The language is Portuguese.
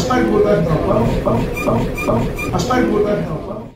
Aspetta il governo, aspetta não governo.